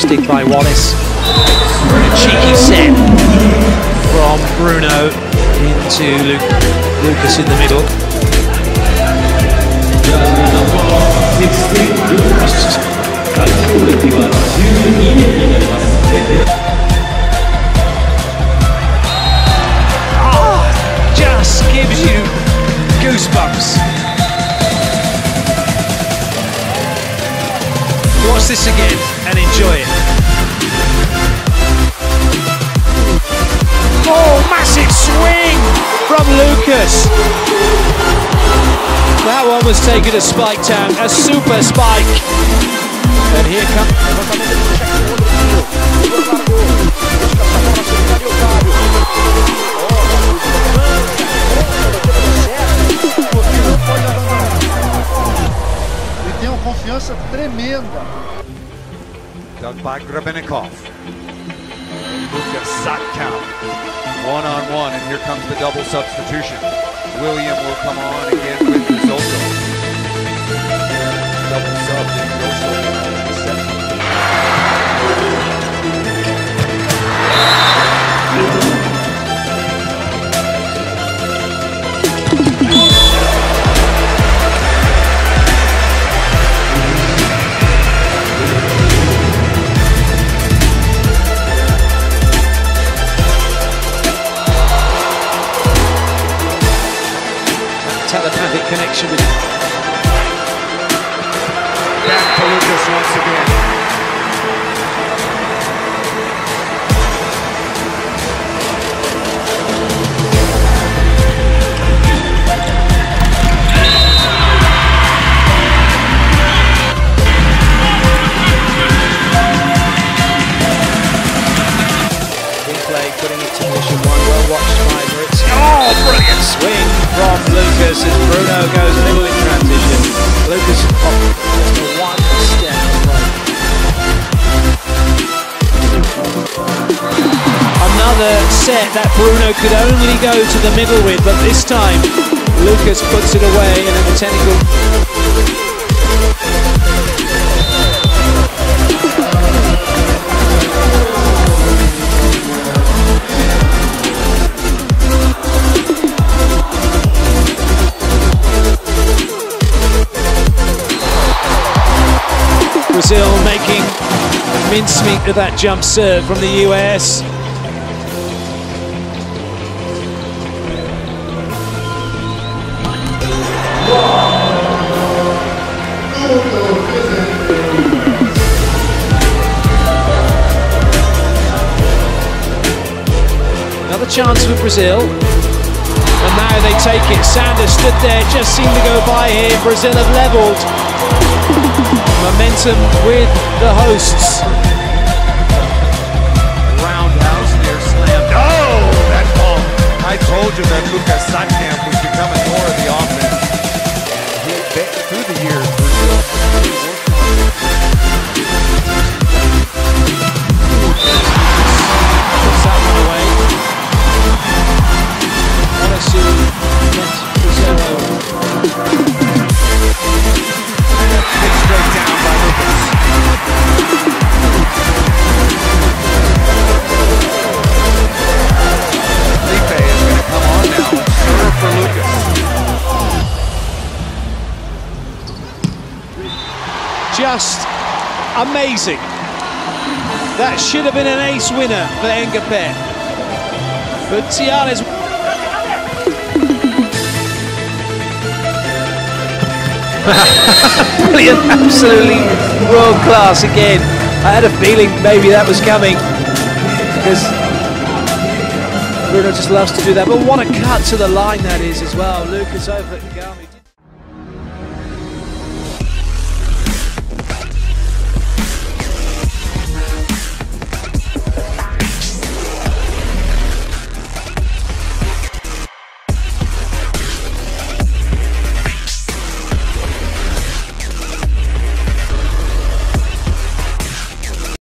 stick by Wallace. A cheeky set from Bruno into Lu Lucas in the middle. Oh, Watch this again and enjoy it. Oh, massive swing from Lucas. That one was taken to Spike Town, a super spike. And here comes. Ele tem uma confiança tremenda. Dug by Grebennikov. Lucas Saatkamp. One on one, and here comes the double substitution. William will come on again with Risotto. Double sub Oh, swing from Lucas as Bruno goes middle in transition. Lucas that Bruno could only go to the middle with, but this time Lucas puts it away and then the technical Brazil making mincemeat of that jump serve from the US. Chance for Brazil. And now they take it. Sanders stood there, just seemed to go by here. Brazil have levelled momentum with the hosts. Roundhouse near slammed. Oh, that ball. I told you that Lucas Just amazing. That should have been an ace winner for Ngapeth. But Tiana's Brilliant, absolutely world class again. I had a feeling maybe that was coming because Bruno just loves to do that. But what a cut to the line that is as well. Lucas over at Ngami.